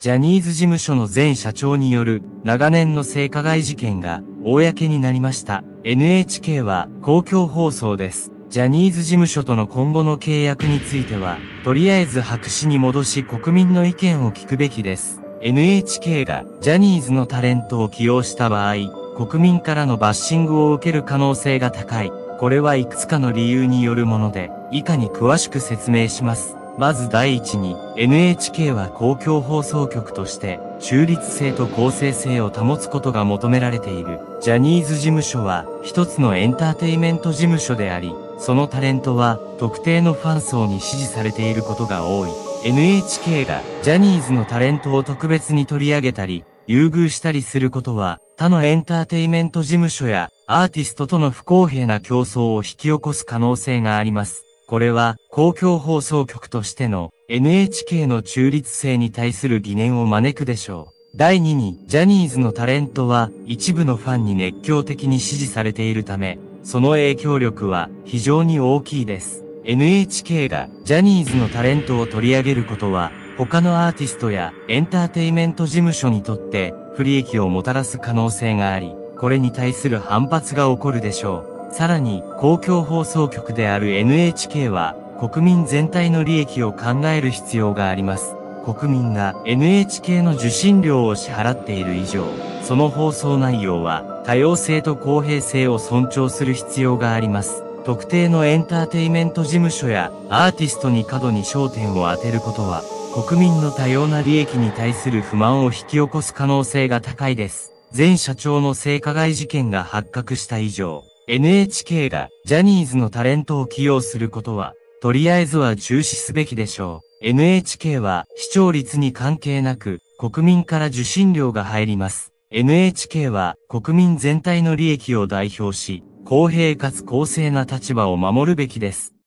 ジャニーズ事務所の前社長による長年の性加害事件が公になりました。NHK は公共放送です。ジャニーズ事務所との今後の契約については、とりあえず白紙に戻し国民の意見を聞くべきです。NHK がジャニーズのタレントを起用した場合、国民からのバッシングを受ける可能性が高い。これはいくつかの理由によるもので、以下に詳しく説明します。まず第一に、NHK は公共放送局として、中立性と公正性を保つことが求められている。ジャニーズ事務所は、一つのエンターテイメント事務所であり、そのタレントは、特定のファン層に支持されていることが多い。NHK が、ジャニーズのタレントを特別に取り上げたり、優遇したりすることは、他のエンターテイメント事務所や、アーティストとの不公平な競争を引き起こす可能性があります。これは公共放送局としての NHK の中立性に対する疑念を招くでしょう。第2に、ジャニーズのタレントは一部のファンに熱狂的に支持されているため、その影響力は非常に大きいです。NHK がジャニーズのタレントを取り上げることは、他のアーティストやエンターテイメント事務所にとって不利益をもたらす可能性があり、これに対する反発が起こるでしょう。さらに、公共放送局である NHK は、国民全体の利益を考える必要があります。国民が NHK の受信料を支払っている以上、その放送内容は多様性と公平性を尊重する必要があります。特定のエンターテイメント事務所やアーティストに過度に焦点を当てることは、国民の多様な利益に対する不満を引き起こす可能性が高いです。前社長の性加害事件が発覚した以上、NHK がジャニーズのタレントを起用することは、とりあえずは中止すべきでしょう。NHK は視聴率に関係なく、国民から受信料が入ります。NHK は国民全体の利益を代表し、公平かつ公正な立場を守るべきです。